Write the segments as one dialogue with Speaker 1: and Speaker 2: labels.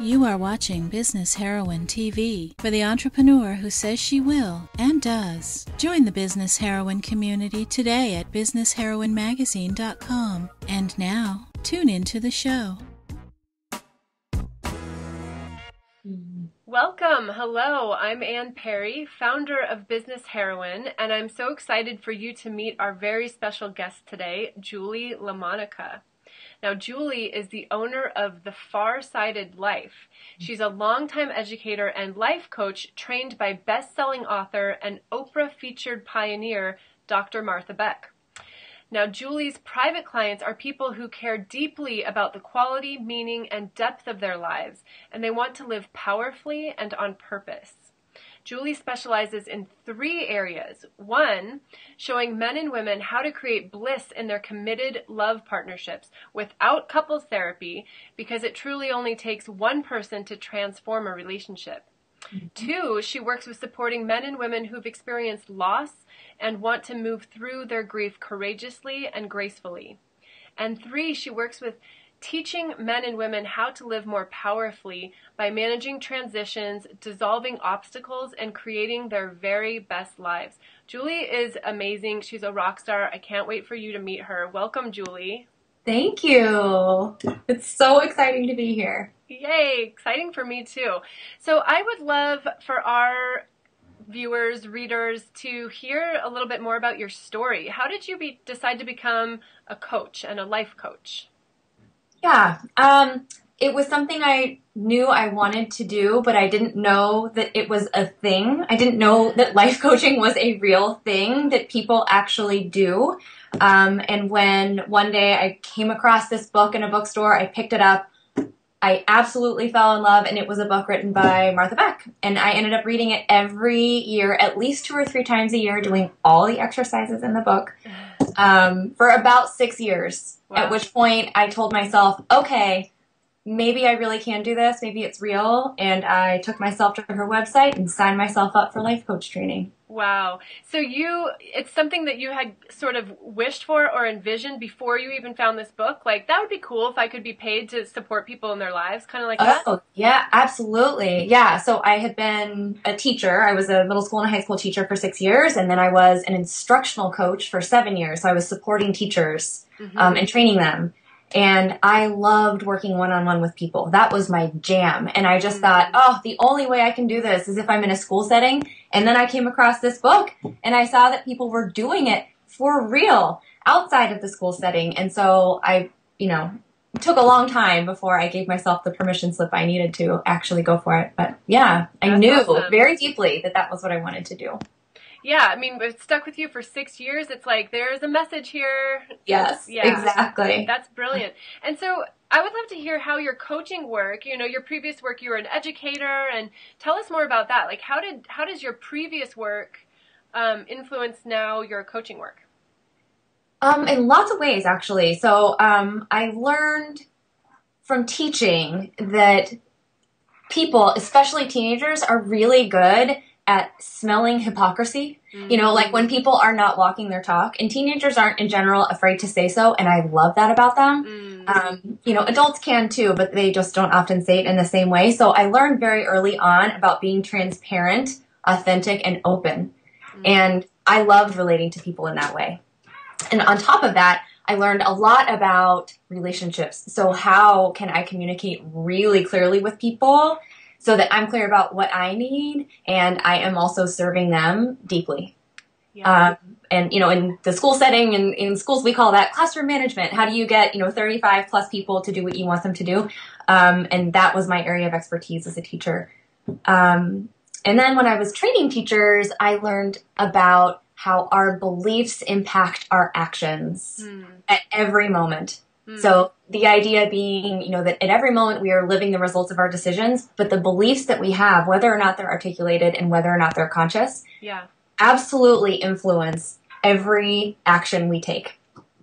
Speaker 1: You are watching Business Heroine TV for the entrepreneur who says she will and does. Join the Business Heroine community today at businessheroinemagazine.com. And now, tune into the show.
Speaker 2: Welcome. Hello. I'm Ann Perry, founder of Business Heroine, and I'm so excited for you to meet our very special guest today, Julie Lamonica. Now, Julie is the owner of The Far-Sighted Life. She's a longtime educator and life coach trained by best-selling author and Oprah featured pioneer Dr. Martha Beck. Now, Julie's private clients are people who care deeply about the quality, meaning, and depth of their lives, and they want to live powerfully and on purpose. Julie specializes in three areas. One, showing men and women how to create bliss in their committed love partnerships without couples therapy because it truly only takes one person to transform a relationship. Mm-hmm. Two, she works with supporting men and women who've experienced loss and want to move through their grief courageously and gracefully. And three, she works with teaching men and women how to live more powerfully by managing transitions, dissolving obstacles, and creating their very best lives. Julie is amazing. She's a rock star. I can't wait for you to meet her. Welcome, Julie.
Speaker 3: Thank you. It's so exciting to be here.
Speaker 2: Yay, exciting for me too. So, I would love for our viewers, readers to hear a little bit more about your story. How did you be, decide to become a coach and a life coach?
Speaker 3: Yeah, um, it was something I knew I wanted to do, but I didn't know that it was a thing. I didn't know that life coaching was a real thing that people actually do. Um, and when one day I came across this book in a bookstore, I picked it up. I absolutely fell in love, and it was a book written by Martha Beck. And I ended up reading it every year, at least two or three times a year, doing all the exercises in the book um, for about six years. Wow. At which point I told myself, okay, maybe I really can do this. Maybe it's real. And I took myself to her website and signed myself up for life coach training.
Speaker 2: Wow. So you, it's something that you had sort of wished for or envisioned before you even found this book? Like, that would be cool if I could be paid to support people in their lives, kind of like that?
Speaker 3: Oh, yeah, absolutely. Yeah. So I had been a teacher. I was a middle school and a high school teacher for six years, and then I was an instructional coach for seven years. So I was supporting teachers mm-hmm. um, and training them. And I loved working one on one with people. That was my jam. And I just thought, mm. oh, the only way I can do this is if I'm in a school setting. And then I came across this book and I saw that people were doing it for real outside of the school setting. And so I, you know, took a long time before I gave myself the permission slip I needed to actually go for it. But yeah, I That's knew awesome. very deeply that that was what I wanted to do
Speaker 2: yeah, I mean, it's stuck with you for six years. It's like there's a message here.
Speaker 3: Yes, yeah, exactly.
Speaker 2: That's brilliant. And so I would love to hear how your coaching work. You know, your previous work, you were an educator, and tell us more about that. Like, how did how does your previous work um, influence now your coaching work?
Speaker 3: Um, in lots of ways, actually. So um, I learned from teaching that people, especially teenagers, are really good at smelling hypocrisy. Mm-hmm. You know, like when people are not walking their talk, and teenagers aren't in general afraid to say so, and I love that about them. Mm-hmm. Um, you know, adults can too, but they just don't often say it in the same way. So I learned very early on about being transparent, authentic, and open. Mm-hmm. And I loved relating to people in that way. And on top of that, I learned a lot about relationships. So how can I communicate really clearly with people so that I'm clear about what I need and I am also serving them deeply. Yeah. Um, and you know, in the school setting and in schools, we call that classroom management. How do you get you know 35 plus people to do what you want them to do? Um, and that was my area of expertise as a teacher. Um, and then when I was training teachers, I learned about how our beliefs impact our actions mm. at every moment. Mm. So the idea being, you know, that at every moment we are living the results of our decisions, but the beliefs that we have, whether or not they're articulated and whether or not they're conscious,
Speaker 2: yeah.
Speaker 3: absolutely influence every action we take.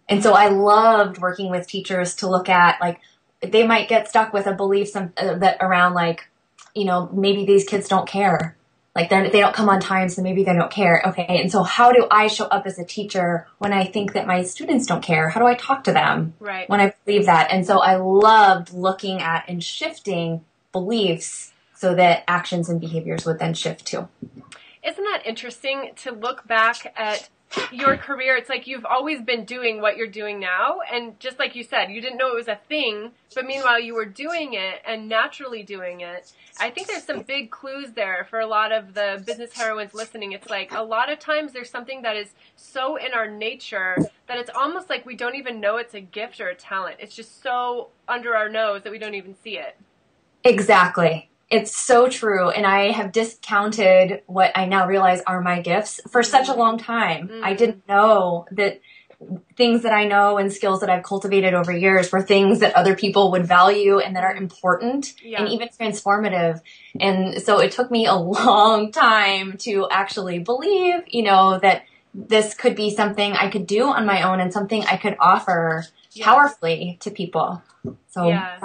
Speaker 3: And so I loved working with teachers to look at like they might get stuck with a belief some, uh, that around like, you know, maybe these kids don't care like they they don't come on time, so maybe they don't care. Okay, and so how do I show up as a teacher when I think that my students don't care? How do I talk to them
Speaker 2: right.
Speaker 3: when I believe that? And so I loved looking at and shifting beliefs so that actions and behaviors would then shift too.
Speaker 2: Isn't that interesting to look back at your career? It's like you've always been doing what you're doing now. And just like you said, you didn't know it was a thing, but meanwhile you were doing it and naturally doing it. I think there's some big clues there for a lot of the business heroines listening. It's like a lot of times there's something that is so in our nature that it's almost like we don't even know it's a gift or a talent. It's just so under our nose that we don't even see it.
Speaker 3: Exactly. It's so true. And I have discounted what I now realize are my gifts for such a mm-hmm. long time. Mm-hmm. I didn't know that things that I know and skills that I've cultivated over years were things that other people would value and that are important yeah. and even transformative. And so it took me a long time to actually believe, you know, that this could be something I could do on my own and something I could offer powerfully to people. So
Speaker 2: yeah.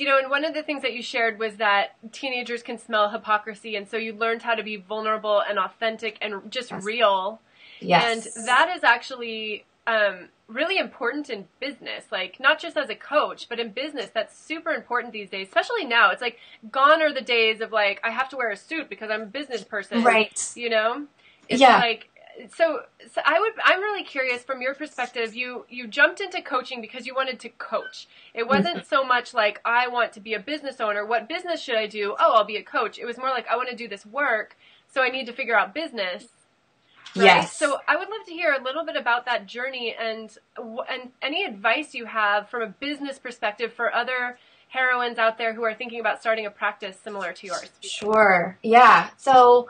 Speaker 2: You know, and one of the things that you shared was that teenagers can smell hypocrisy, and so you learned how to be vulnerable and authentic and just yes. real. Yes. And that is actually um, really important in business, like not just as a coach, but in business. That's super important these days, especially now. It's like gone are the days of like I have to wear a suit because I'm a business person,
Speaker 3: right?
Speaker 2: You know, it's yeah. like so, so I would I'm really curious from your perspective you you jumped into coaching because you wanted to coach. It wasn't mm-hmm. so much like I want to be a business owner. What business should I do? Oh, I'll be a coach. It was more like I want to do this work, so I need to figure out business. Right? Yes. So I would love to hear a little bit about that journey and and any advice you have from a business perspective for other heroines out there who are thinking about starting a practice similar to yours.
Speaker 3: Sure. Yeah. So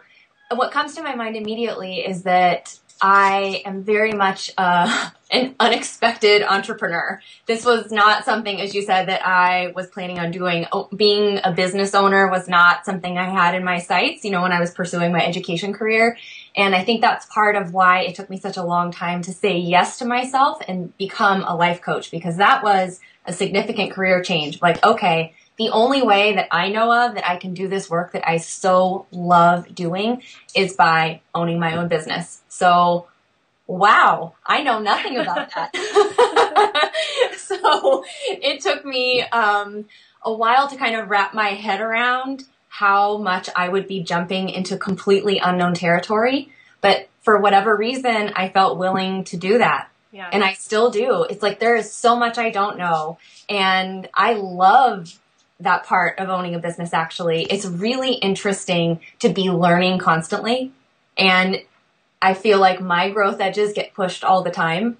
Speaker 3: what comes to my mind immediately is that I am very much uh, an unexpected entrepreneur. This was not something, as you said, that I was planning on doing. Oh, being a business owner was not something I had in my sights, you know, when I was pursuing my education career. And I think that's part of why it took me such a long time to say yes to myself and become a life coach because that was a significant career change. Like, okay, the only way that I know of that I can do this work that I so love doing is by owning my own business. So, wow, I know nothing about that. so it took me um, a while to kind of wrap my head around how much I would be jumping into completely unknown territory. But for whatever reason, I felt willing to do that. Yeah. And I still do. It's like there is so much I don't know. And I love that part of owning a business actually. It's really interesting to be learning constantly. And I feel like my growth edges get pushed all the time.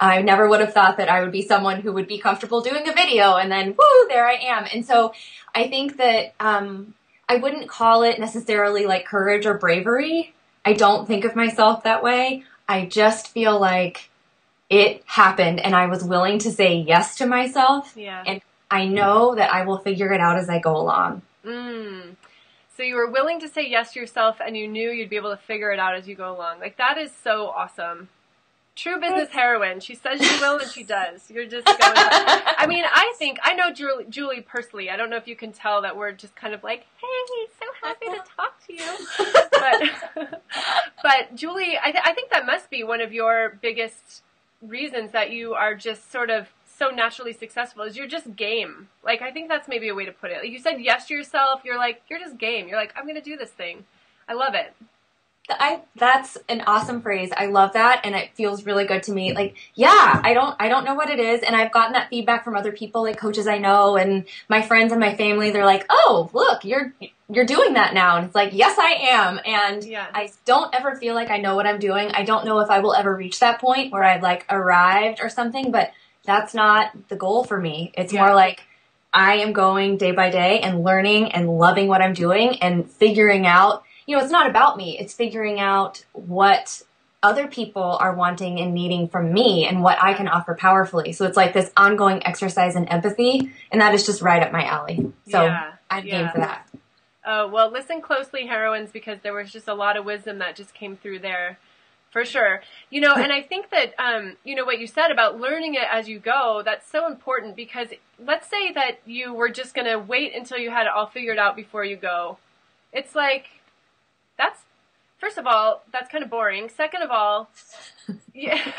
Speaker 3: I never would have thought that I would be someone who would be comfortable doing a video and then whoo, there I am. And so I think that um, I wouldn't call it necessarily like courage or bravery. I don't think of myself that way. I just feel like it happened and I was willing to say yes to myself
Speaker 2: yeah.
Speaker 3: and I know that I will figure it out as I go along.
Speaker 2: Mm. So you were willing to say yes to yourself and you knew you'd be able to figure it out as you go along. Like that is so awesome. True business heroine. She says she will and she does. You're just going. I mean, I think I know Julie, Julie personally. I don't know if you can tell that we're just kind of like, hey, so happy to talk to you. But, but Julie, I, th- I think that must be one of your biggest reasons that you are just sort of so naturally successful is you're just game. Like I think that's maybe a way to put it. Like you said yes to yourself. You're like you're just game. You're like I'm gonna do this thing. I love it.
Speaker 3: I that's an awesome phrase. I love that and it feels really good to me. Like, yeah, I don't I don't know what it is and I've gotten that feedback from other people like coaches I know and my friends and my family. They're like, "Oh, look, you're you're doing that now." And it's like, "Yes, I am." And yeah. I don't ever feel like I know what I'm doing. I don't know if I will ever reach that point where I've like arrived or something, but that's not the goal for me. It's yeah. more like I am going day by day and learning and loving what I'm doing and figuring out, you know, it's not about me. It's figuring out what other people are wanting and needing from me and what I can offer powerfully. So it's like this ongoing exercise in empathy, and that is just right up my alley. So yeah, I'm yeah. game for that.
Speaker 2: Oh, well, listen closely, heroines, because there was just a lot of wisdom that just came through there for sure. You know, and I think that um, you know what you said about learning it as you go. That's so important because let's say that you were just going to wait until you had it all figured out before you go. It's like that's first of all that's kind of boring. Second of all, yeah.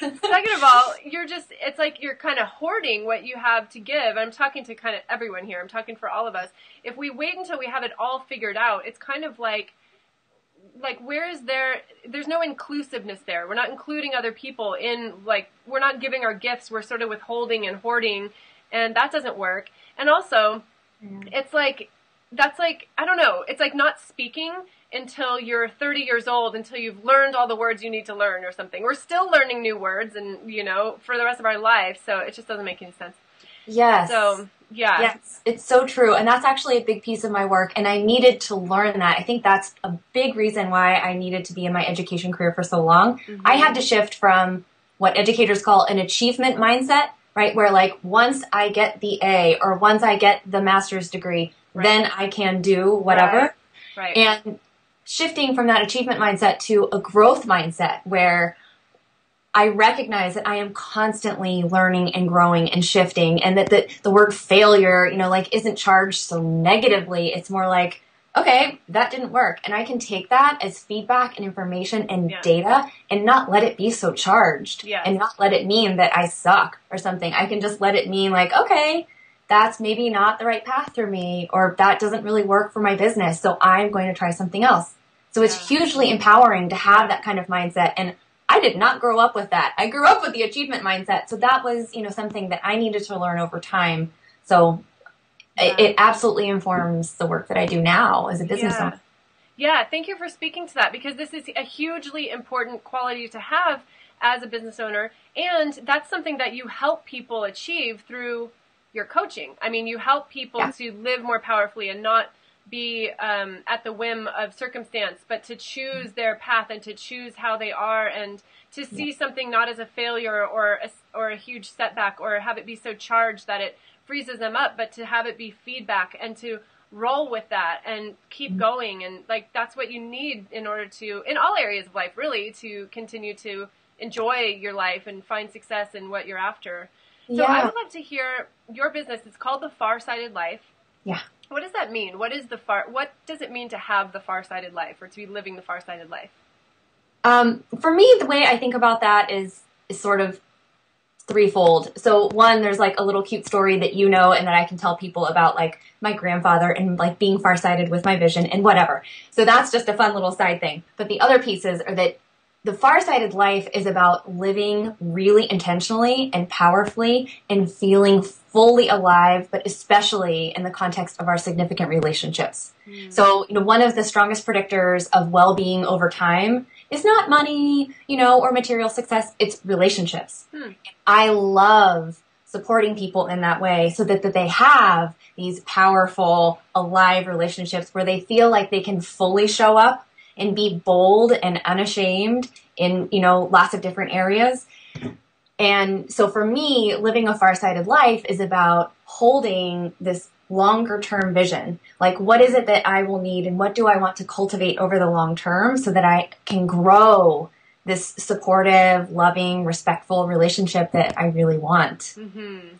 Speaker 2: Second of all, you're just it's like you're kind of hoarding what you have to give. I'm talking to kind of everyone here. I'm talking for all of us. If we wait until we have it all figured out, it's kind of like like where is there there's no inclusiveness there. We're not including other people in like we're not giving our gifts. We're sort of withholding and hoarding and that doesn't work. And also mm. it's like that's like i don't know. It's like not speaking until you're 30 years old until you've learned all the words you need to learn or something. We're still learning new words and you know for the rest of our life so it just doesn't make any sense.
Speaker 3: Yes.
Speaker 2: So yeah.
Speaker 3: Yes, it's so true. And that's actually a big piece of my work. And I needed to learn that. I think that's a big reason why I needed to be in my education career for so long. Mm-hmm. I had to shift from what educators call an achievement mindset, right? Where like once I get the A or once I get the master's degree, right. then I can do whatever.
Speaker 2: Right. right.
Speaker 3: And shifting from that achievement mindset to a growth mindset where I recognize that I am constantly learning and growing and shifting and that the, the word failure, you know, like isn't charged so negatively. It's more like, okay, that didn't work. And I can take that as feedback and information and yeah. data and not let it be so charged
Speaker 2: yes.
Speaker 3: and not let it mean that I suck or something. I can just let it mean like, okay, that's maybe not the right path for me or that doesn't really work for my business. So I'm going to try something else. So it's yeah. hugely empowering to have that kind of mindset. And I did not grow up with that. I grew up with the achievement mindset. So that was, you know, something that I needed to learn over time. So yeah. it, it, absolutely informs the work that I do now as a business
Speaker 2: yeah.
Speaker 3: owner.
Speaker 2: Yeah, thank you for speaking to that because this is a hugely important quality to have as a business owner. And that's something that you help people achieve through your coaching. I mean, you help people yeah. to live more powerfully and not be um, at the whim of circumstance, but to choose their path and to choose how they are and to see yeah. something not as a failure or a, or a huge setback or have it be so charged that it freezes them up, but to have it be feedback and to roll with that and keep mm-hmm. going. And like, that's what you need in order to, in all areas of life, really, to continue to enjoy your life and find success in what you're after. So yeah. I would love to hear your business. It's called The Far-Sighted Life.
Speaker 3: Yeah.
Speaker 2: What does that mean? What is the far? What does it mean to have the far-sighted life, or to be living the far-sighted life?
Speaker 3: Um, for me, the way I think about that is is sort of threefold. So one, there's like a little cute story that you know and that I can tell people about like my grandfather and like being farsighted with my vision and whatever. So that's just a fun little side thing. But the other pieces are that the far-sighted life is about living really intentionally and powerfully and feeling fully alive, but especially in the context of our significant relationships. Mm. So, you know, one of the strongest predictors of well-being over time is not money, you know, or material success, it's relationships. Mm. I love supporting people in that way so that, that they have these powerful, alive relationships where they feel like they can fully show up and be bold and unashamed in, you know, lots of different areas. And so for me, living a far-sighted life is about holding this longer term vision. Like, what is it that I will need and what do I want to cultivate over the long term so that I can grow this supportive, loving, respectful relationship that I really want?
Speaker 2: Mm-hmm.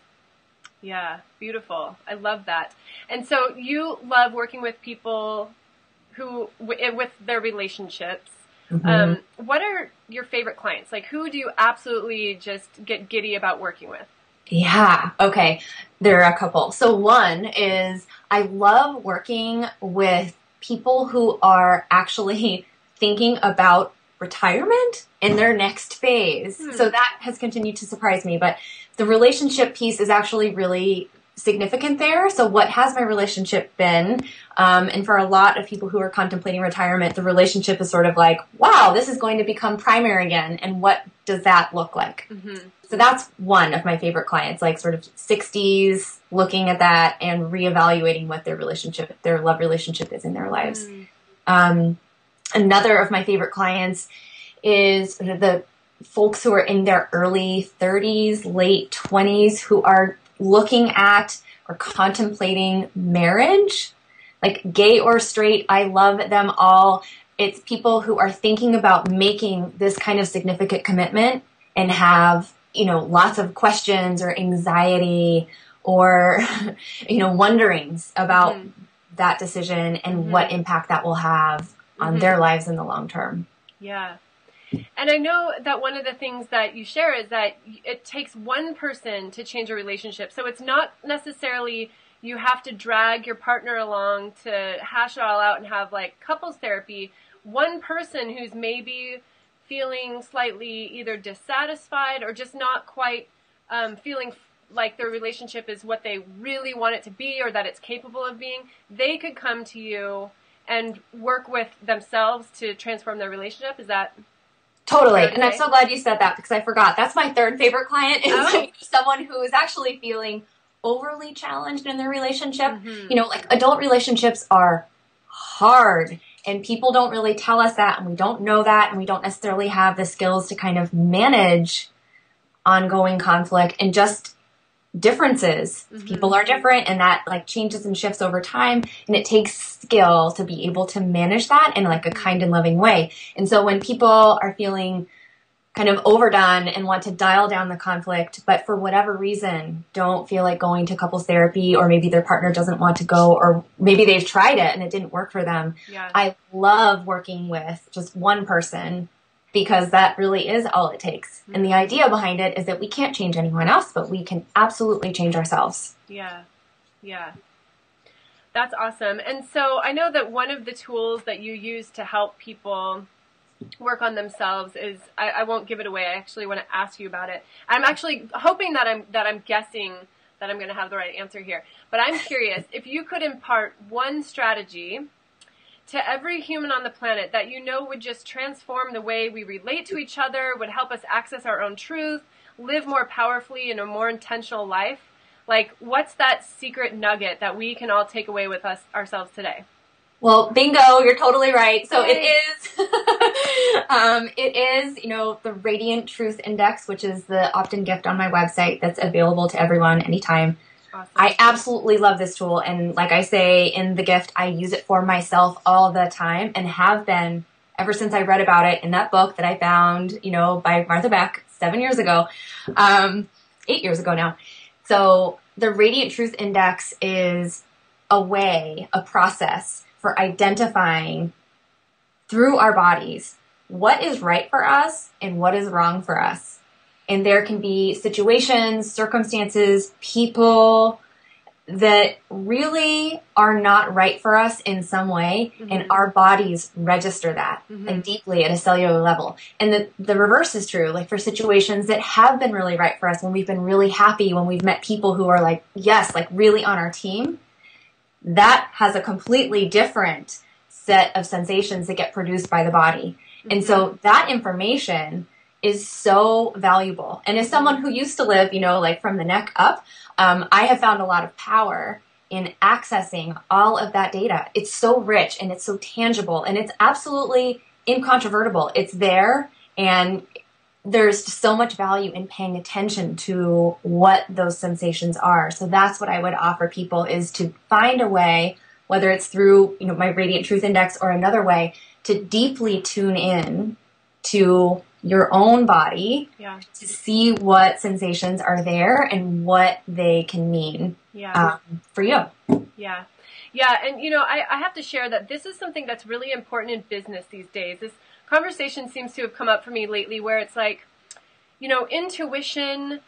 Speaker 2: Yeah, beautiful. I love that. And so you love working with people who, with their relationships. Mm-hmm. Um, what are your favorite clients? Like, who do you absolutely just get giddy about working with?
Speaker 3: Yeah. Okay. There are a couple. So one is I love working with people who are actually thinking about retirement in their next phase. Hmm. So that has continued to surprise me, but the relationship piece is actually really significant there. So, what has my relationship been? Um, and for a lot of people who are contemplating retirement, the relationship is sort of like, wow, this is going to become primary again. And what does that look like? Mm-hmm. So, that's one of my favorite clients, like sort of 60s, looking at that and reevaluating what their relationship, their love relationship is in their lives. Mm. Um, another of my favorite clients is the folks who are in their early 30s, late 20s, who are looking at or contemplating marriage, like gay or straight, I love them all. It's people who are thinking about making this kind of significant commitment and have, you know, lots of questions or anxiety or, you know, wonderings about mm-hmm. that decision and mm-hmm. what impact that will have on mm-hmm. their lives in the long term.
Speaker 2: Yeah. And I know that one of the things that you share is that it takes one person to change a relationship. So it's not necessarily you have to drag your partner along to hash it all out and have like couples therapy. One person who's maybe feeling slightly either dissatisfied or just not quite um, feeling like their relationship is what they really want it to be or that it's capable of being, they could come to you and work with themselves to transform their relationship. Is that
Speaker 3: Totally. And I'm so glad you said that because I forgot. That's my third favorite client is
Speaker 2: Oh.
Speaker 3: someone who is actually feeling overly challenged in their relationship.
Speaker 2: Mhm.
Speaker 3: You know, like adult relationships are hard and people don't really tell us that and we don't know that and we don't necessarily have the skills to kind of manage ongoing conflict and just differences.
Speaker 2: Mhm.
Speaker 3: People are different and that like changes and shifts over time and it takes skill to be able to manage that in like a kind and loving way. And so when people are feeling kind of overdone and want to dial down the conflict, but for whatever reason don't feel like going to couples therapy or maybe their partner doesn't want to go or maybe they've tried it and it didn't work for them.
Speaker 2: Yeah.
Speaker 3: I love working with just one person because that really is all it takes. And the mm-hmm. idea behind it is that we can't change anyone else, but we can absolutely change ourselves.
Speaker 2: Yeah. Yeah. That's awesome. And so I know that one of the tools that you use to help people work on themselves is I, I won't give it away. I actually want to ask you about it. I'm actually hoping that I'm that I'm guessing that I'm going to have the right answer here. But I'm curious if you could impart one strategy to every human on the planet that you know would just transform the way we relate to each other, would help us access our own truth, live more powerfully in a more intentional life. Like, what's that secret nugget that we can all take away with us ourselves today?
Speaker 3: Well, bingo, you're totally right. So it is, um, it is, you know, the Radiant Truth Index, which is the opt-in gift on my website that's available to everyone anytime.
Speaker 2: Awesome.
Speaker 3: I absolutely love this tool. And like I say in the gift, I use it for myself all the time and have been ever since I read about it in that book that I found, you know, by Martha Beck seven years ago, um, eight years ago now. So the Radiant Truth Index is a way, a process for identifying through our bodies what is right for us and what is wrong for us. And there can be situations, circumstances, people that really are not right for us in some way, and
Speaker 2: Mhm.
Speaker 3: our bodies register that
Speaker 2: Mhm.
Speaker 3: like deeply at a cellular level. And the, the reverse is true, like for situations that have been really right for us, when we've been really happy, when we've met people who are like, yes, like really on our team, that has a completely different set of sensations that get produced by the body. And so that information is so valuable. And as someone who used to live, you know, like from the neck up, um, I have found a lot of power in accessing all of that data. It's so rich and it's so tangible and it's absolutely incontrovertible. It's there and there's so much value in paying attention to what those sensations are. So that's what I would offer people is to find a way, whether it's through, you know, my Radiant Truth Index or another way, to deeply tune in to your own body
Speaker 2: Yeah.
Speaker 3: to see what sensations are there and what they can mean
Speaker 2: Yeah.
Speaker 3: um, for you.
Speaker 2: Yeah. Yeah, and you know, I, I have to share that this is something that's really important in business these days. This conversation seems to have come up for me lately where it's like, you know, intuition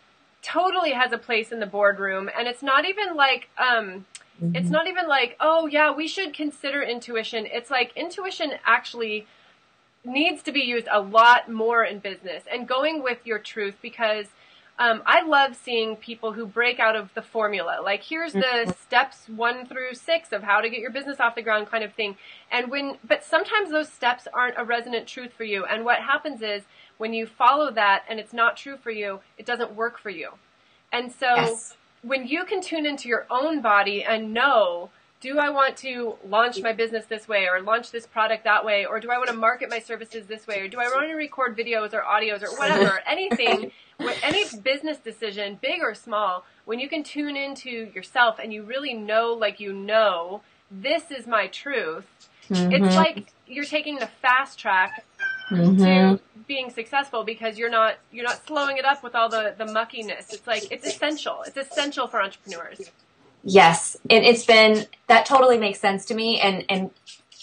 Speaker 2: totally has a place in the boardroom and it's not even like um it's not even like, oh yeah, we should consider intuition. It's like intuition actually needs to be used a lot more in business and going with your truth because um, I love seeing people who break out of the formula. Like, here's the steps one through six of how to get your business off the ground, kind of thing. And when, but sometimes those steps aren't a resonant truth for you. And what happens is when you follow that and it's not true for you, it doesn't work for you. And so
Speaker 3: Yes.
Speaker 2: when you can tune into your own body and know, do I want to launch my business this way or launch this product that way? Or do I want to market my services this way? Or do I want to record videos or audios or whatever? Anything, with any business decision, big or small, when you can tune into yourself and you really know, like you know, this is my truth, it's like you're taking the fast track
Speaker 3: Mhm.
Speaker 2: to being successful because you're not you're not slowing it up with all the the muckiness. It's like it's essential. It's essential for entrepreneurs.
Speaker 3: Yes, and it's been that totally makes sense to me, and and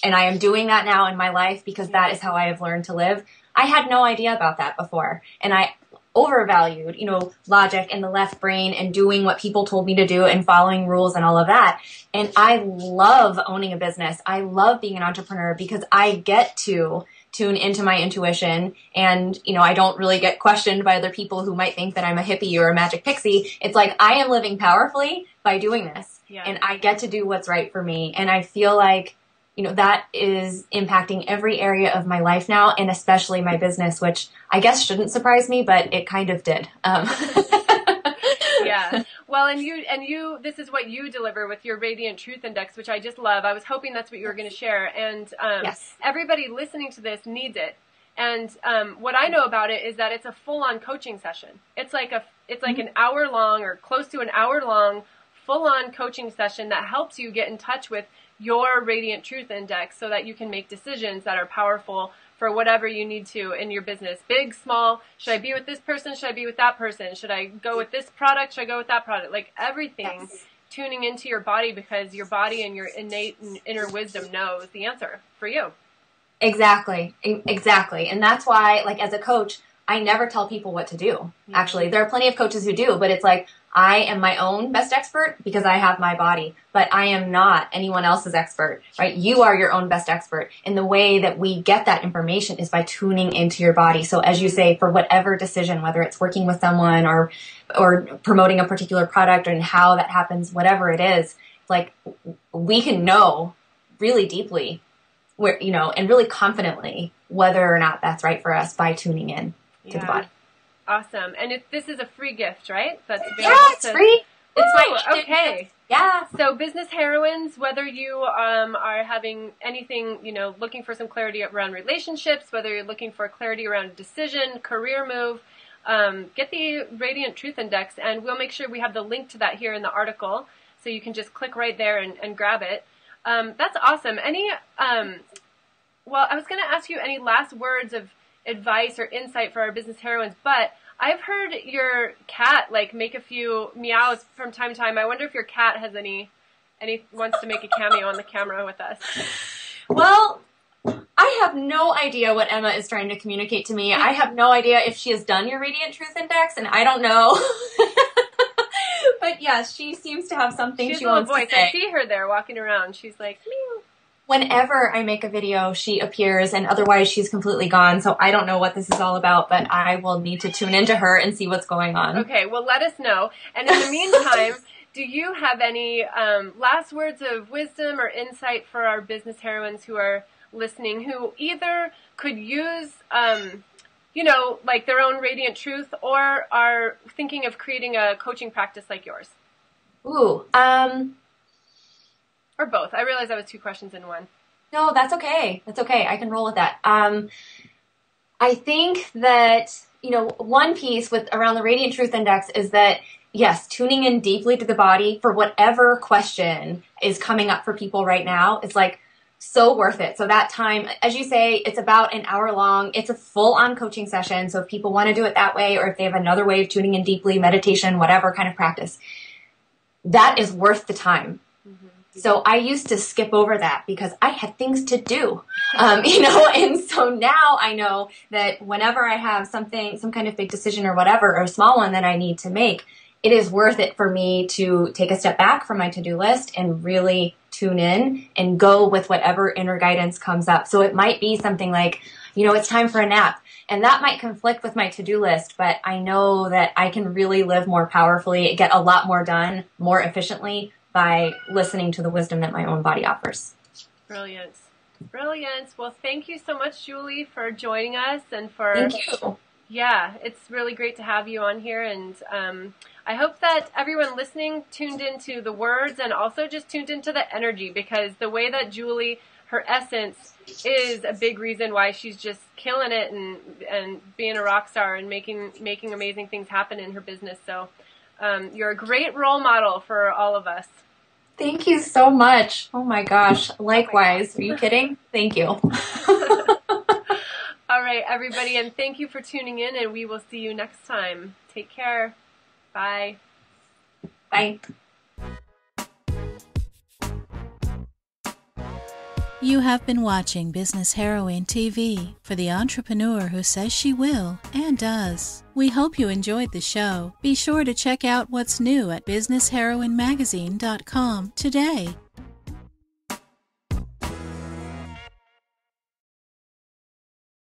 Speaker 3: and I am doing that now in my life because that is how I have learned to live. I had no idea about that before. And I overvalued, you know, logic and the left brain and doing what people told me to do and following rules and all of that. And I love owning a business. I love being an entrepreneur because I get to tune into my intuition and you know i don't really get questioned by other people who might think that i'm a hippie or a magic pixie it's like i am living powerfully by doing this yeah. and i get to do what's right for me and i feel like you know that is impacting every area of my life now and especially my business which i guess shouldn't surprise me but it kind of did um.
Speaker 2: yeah well and you and you this is what you deliver with your radiant truth index which i just love i was hoping that's what you were going to share and um, yes. everybody listening to this needs it and um, what i know about it is that it's a full-on coaching session it's like a it's like mm-hmm. an hour long or close to an hour long full-on coaching session that helps you get in touch with your radiant truth index so that you can make decisions that are powerful for whatever you need to in your business. Big, small, should I be with this person? Should I be with that person? Should I go with this product? Should I go with that product? Like everything yes. tuning into your body because your body and your innate and inner wisdom knows the answer for you.
Speaker 3: Exactly. Exactly. And that's why, like, as a coach, I never tell people what to do. Mm-hmm. Actually, there are plenty of coaches who do, but it's like, I am my own best expert because I have my body, but I am not anyone else's expert, right? You are your own best expert. And the way that we get that information is by tuning into your body. So as you say, for whatever decision, whether it's working with someone or, or promoting a particular product and how that happens, whatever it is, like we can know really deeply where, you know, and really confidently whether or not that's right for us by tuning in yeah.
Speaker 2: Awesome. And it, this is a free gift, right?
Speaker 3: That's yeah, it's to, free.
Speaker 2: It's okay.
Speaker 3: Yeah.
Speaker 2: So business heroines, whether you um, are having anything, you know, looking for some clarity around relationships, whether you're looking for clarity around a decision, career move, um, get the Radiant Truth Index, and we'll make sure we have the link to that here in the article, so you can just click right there and, and grab it. Um, that's awesome. Any, um, well, I was going to ask you any last words of advice or insight for our business heroines, but I've heard your cat like make a few meows from time to time. I wonder if your cat has any any wants to make a cameo on the camera with us.
Speaker 3: Well, I have no idea what Emma is trying to communicate to me. I have no idea if she has done your Radiant Truth Index, and I don't know. but yes, she seems to have something
Speaker 2: She's
Speaker 3: she wants
Speaker 2: voice.
Speaker 3: to say.
Speaker 2: I see her there walking around. She's like, meow
Speaker 3: whenever I make a video, she appears and otherwise she's completely gone. So I don't know what this is all about, but I will need to tune into her and see what's going on.
Speaker 2: Okay, well, let us know. And in the meantime, do you have any um, last words of wisdom or insight for our business heroines who are listening who either could use, um, you know, like their own radiant truth or are thinking of creating a coaching practice like yours?
Speaker 3: Ooh, um,
Speaker 2: or both. I realize that was two questions in one.
Speaker 3: No, that's okay. That's okay. I can roll with that. Um, I think that, you know, one piece with around the Radiant Truth Index is that, yes, tuning in deeply to the body for whatever question is coming up for people right now is like so worth it. So that time, as you say, it's about an hour long. It's a full on coaching session. So if people want to do it that way, or if they have another way of tuning in deeply, meditation, whatever kind of practice, that is worth the time so I used to skip over that because I had things to do, um, you know, and so now I know that whenever I have something, some kind of big decision or whatever, or a small one that I need to make, it is worth it for me to take a step back from my to-do list and really tune in and go with whatever inner guidance comes up. So it might be something like, you know, it's time for a nap. And that might conflict with my to-do list, but I know that I can really live more powerfully, get a lot more done more efficiently by listening to the wisdom that my own body offers.
Speaker 2: Brilliant. Brilliant. Well, thank you so much, Julie, for joining us and for.
Speaker 3: Thank you.
Speaker 2: Yeah, it's really great to have you on here, and um, I hope that everyone listening tuned into the words and also just tuned into the energy because the way that Julie, her essence, is a big reason why she's just killing it and and being a rock star and making making amazing things happen in her business. So, um, you're a great role model for all of us.
Speaker 3: Thank you so much. Oh my gosh. Likewise. Are you kidding? Thank you.
Speaker 2: All right, everybody, and thank you for tuning in, and we will see you next time. Take care. Bye.
Speaker 3: Bye.
Speaker 1: You have been watching Business Heroine TV for the entrepreneur who says she will and does. We hope you enjoyed the show. Be sure to check out what's new at businessheroinemagazine.com today